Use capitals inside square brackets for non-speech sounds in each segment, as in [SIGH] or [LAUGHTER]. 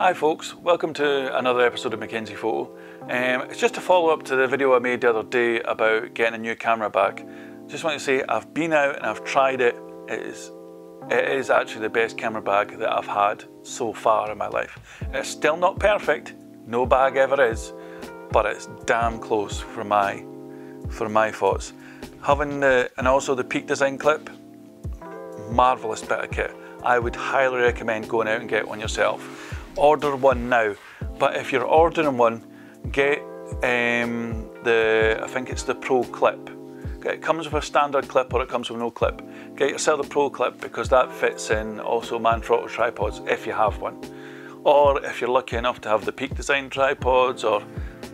Hi folks, welcome to another episode of MacKenzie Foto. Um, it's just a follow up to the video I made the other day about getting a new camera bag. Just want to say I've been out and I've tried it. It is, it is actually the best camera bag that I've had so far in my life. It's still not perfect, no bag ever is, but it's damn close for my, for my thoughts. Having the, and also the Peak Design clip, marvellous bit of kit. I would highly recommend going out and get one yourself order one now. But if you're ordering one, get um, the, I think it's the Pro Clip. It comes with a standard clip or it comes with no clip. Get yourself the Pro Clip because that fits in also Manfrotto tripods if you have one. Or if you're lucky enough to have the Peak Design tripods or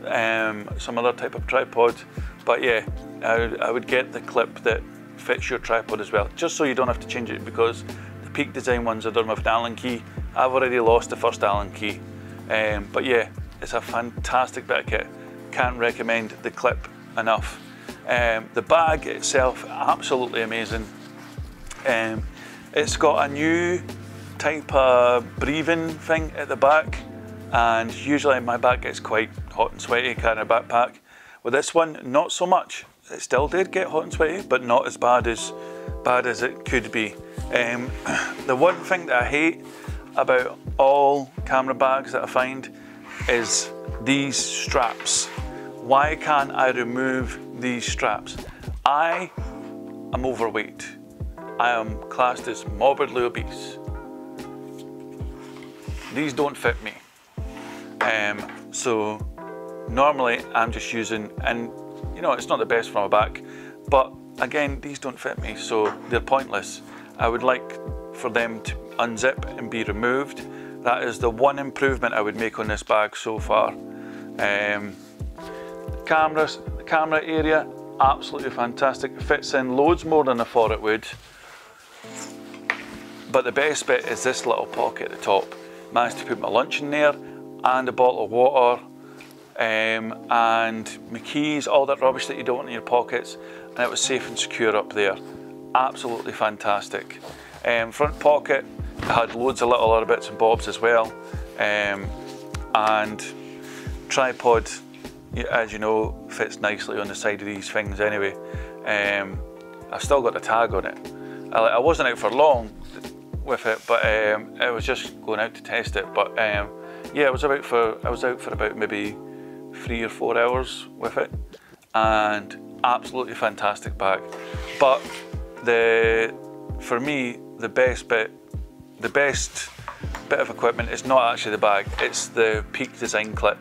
um, some other type of tripod. But yeah, I would, I would get the clip that fits your tripod as well, just so you don't have to change it because the Peak Design ones are done with an Allen key I've already lost the first Allen key. Um, but yeah, it's a fantastic bit of kit. Can't recommend the clip enough. Um, the bag itself, absolutely amazing. Um, it's got a new type of breathing thing at the back and usually my back gets quite hot and sweaty carrying a backpack. With this one, not so much. It still did get hot and sweaty, but not as bad as bad as it could be. Um, [COUGHS] the one thing that I hate about all camera bags that I find is these straps. Why can't I remove these straps? I am overweight. I am classed as morbidly obese. These don't fit me. Um, so normally I'm just using, and you know, it's not the best for my back, but again, these don't fit me, so they're pointless. I would like for them to unzip and be removed. That is the one improvement I would make on this bag so far. Um, cameras, the camera area, absolutely fantastic. It fits in loads more than I thought it would. But the best bit is this little pocket at the top. Managed to put my lunch in there and a bottle of water um, and my keys, all that rubbish that you don't want in your pockets. And it was safe and secure up there. Absolutely fantastic. Um, front pocket, had loads of little other bits and bobs as well. Um, and tripod, as you know, fits nicely on the side of these things anyway. Um, I've still got the tag on it. I, I, wasn't out for long with it, but um, I was just going out to test it. But um, yeah, I was about for I was out for about maybe three or four hours with it, and absolutely fantastic bag. But the for me the best bit the best bit of equipment is not actually the bag, it's the Peak Design clip.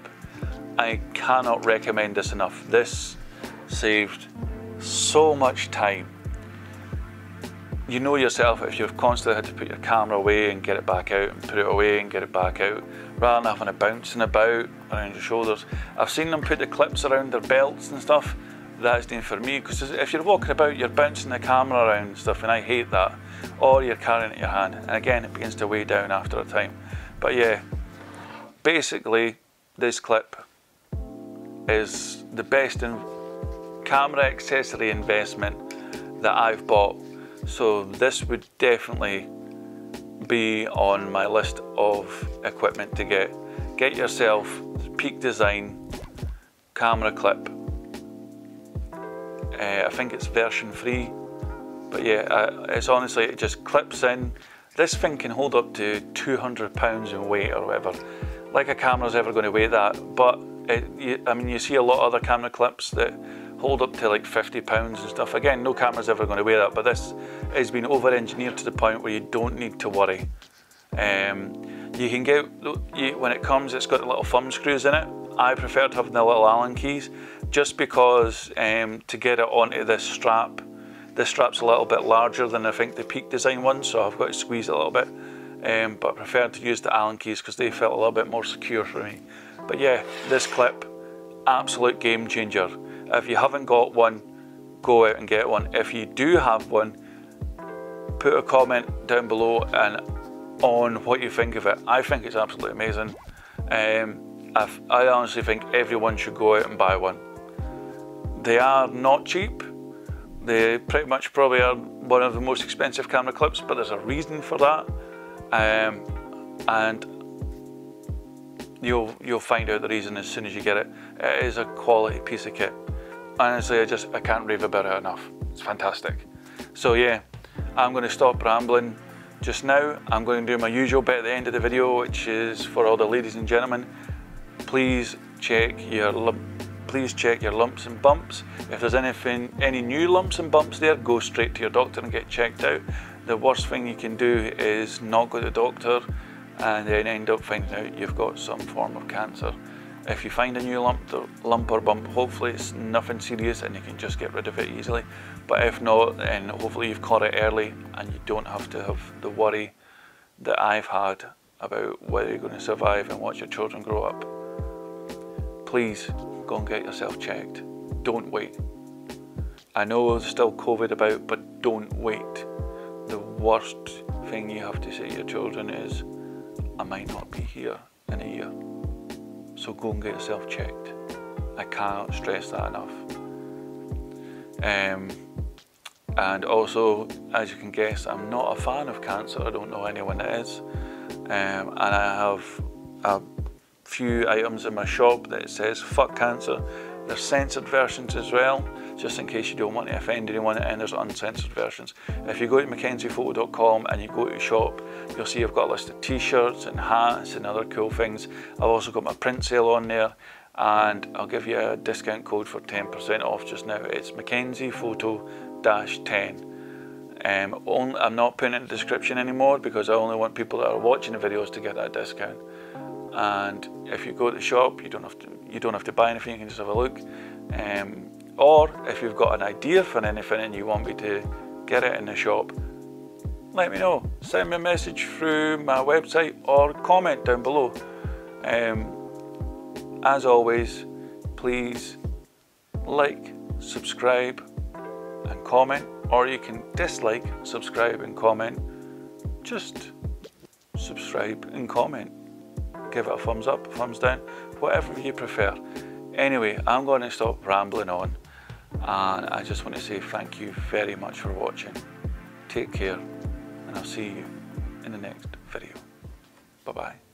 I cannot recommend this enough. This saved so much time. You know yourself if you've constantly had to put your camera away and get it back out and put it away and get it back out, rather than having it bouncing about around your shoulders. I've seen them put the clips around their belts and stuff. That's doing for me because if you're walking about, you're bouncing the camera around and stuff, and I hate that or you're carrying it in your hand. And again, it begins to weigh down after a time. But yeah, basically, this clip is the best in camera accessory investment that I've bought. So this would definitely be on my list of equipment to get. Get yourself Peak Design camera clip. Uh, I think it's version 3 but yeah, uh, it's honestly, it just clips in. This thing can hold up to 200 pounds in weight or whatever. Like a camera's ever going to weigh that, but it, you, I mean, you see a lot of other camera clips that hold up to like 50 pounds and stuff. Again, no camera's ever going to weigh that, but this has been over-engineered to the point where you don't need to worry. Um, you can get, you, when it comes, it's got little thumb screws in it. I prefer to have the little Allen keys, just because um, to get it onto this strap, this strap's a little bit larger than I think the Peak Design one, so I've got to squeeze it a little bit. Um, but I prefer to use the Allen keys because they felt a little bit more secure for me. But yeah, this clip, absolute game changer. If you haven't got one, go out and get one. If you do have one, put a comment down below and on what you think of it. I think it's absolutely amazing. Um, I honestly think everyone should go out and buy one. They are not cheap, they pretty much probably are one of the most expensive camera clips, but there's a reason for that. Um, and you'll you'll find out the reason as soon as you get it. It is a quality piece of kit. Honestly, I just I can't rave about it enough. It's fantastic. So yeah, I'm going to stop rambling just now. I'm going to do my usual bit at the end of the video, which is for all the ladies and gentlemen. Please check your please check your lumps and bumps. If there's anything, any new lumps and bumps there, go straight to your doctor and get checked out. The worst thing you can do is not go to the doctor and then end up finding out you've got some form of cancer. If you find a new lump, lump or bump, hopefully it's nothing serious and you can just get rid of it easily. But if not, then hopefully you've caught it early and you don't have to have the worry that I've had about whether you're going to survive and watch your children grow up. Please go and get yourself checked. Don't wait. I know there's still COVID about, but don't wait. The worst thing you have to say to your children is, I might not be here in a year. So go and get yourself checked. I can't stress that enough. Um, and also, as you can guess, I'm not a fan of cancer. I don't know anyone that is. Um, and I have a few items in my shop that says fuck cancer. There's censored versions as well, just in case you don't want to offend anyone, and there's uncensored versions. If you go to mackenziefoto.com and you go to shop, you'll see I've got a list of t-shirts and hats and other cool things. I've also got my print sale on there, and I'll give you a discount code for 10% off just now. It's MackenzieFoto-10. Um, I'm not putting it in the description anymore because I only want people that are watching the videos to get that discount. And if you go to the shop, you don't have to you don't have to buy anything. You can just have a look. Um, or if you've got an idea for anything and you want me to get it in the shop, let me know. Send me a message through my website or comment down below. Um, as always, please like, subscribe, and comment, or you can dislike, subscribe, and comment. Just subscribe and comment. Give it a thumbs up, thumbs down, whatever you prefer. Anyway, I'm going to stop rambling on, and I just want to say thank you very much for watching. Take care, and I'll see you in the next video. Bye bye.